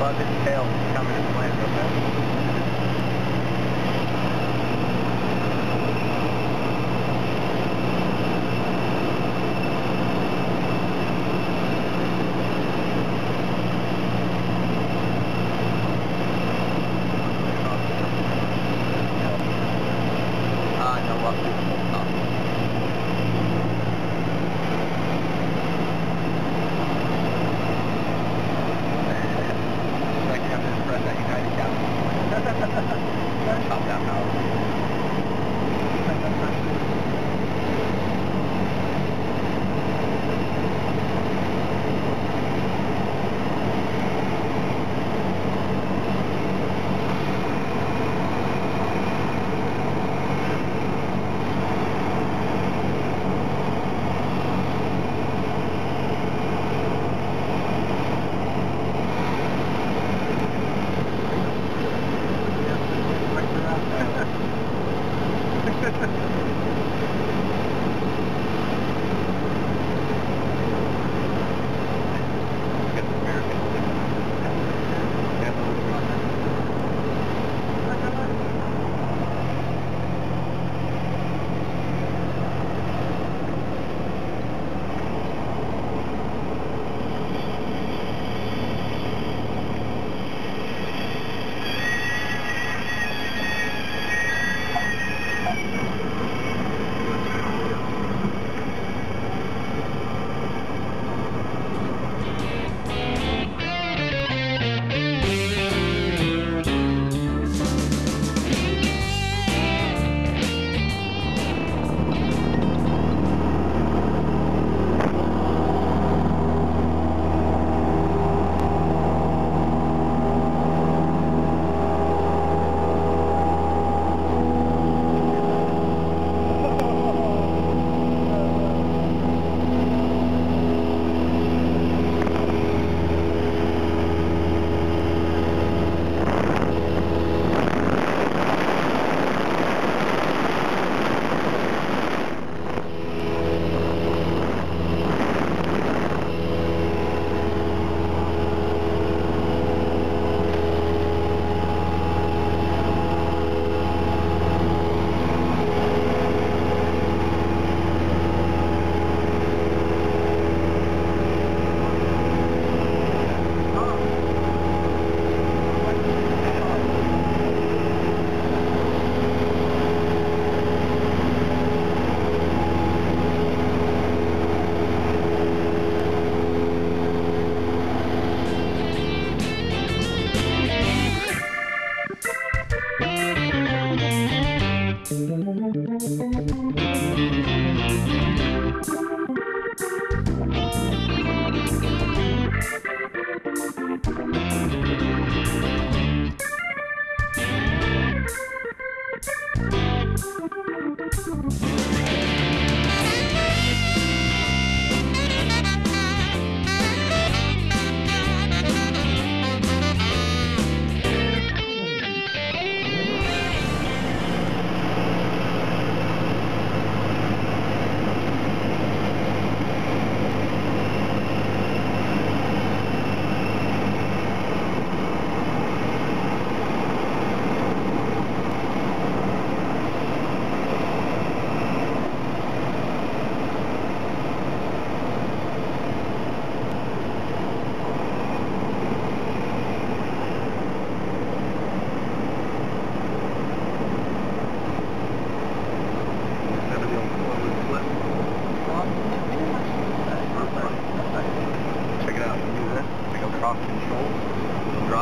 uh, this tail coming in the land real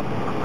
drop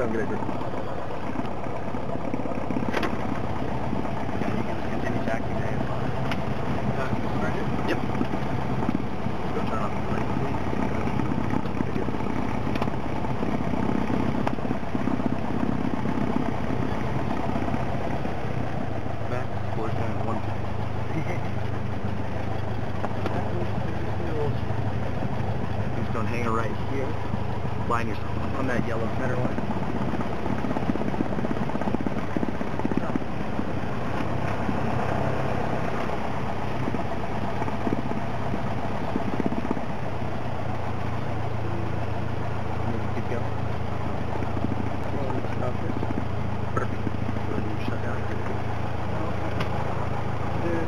down. Keystone hangar right here. Line yourself on that yellow center line.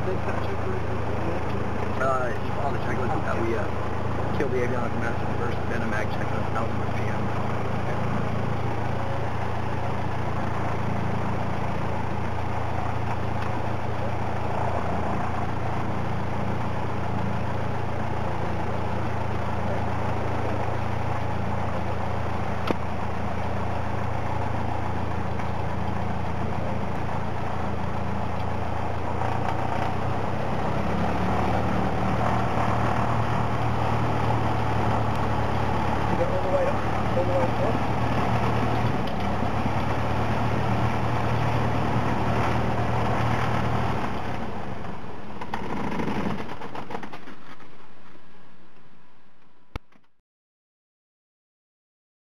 Uh, if you follow the checklist that we uh, killed the avionics master first, then a mag check on 1000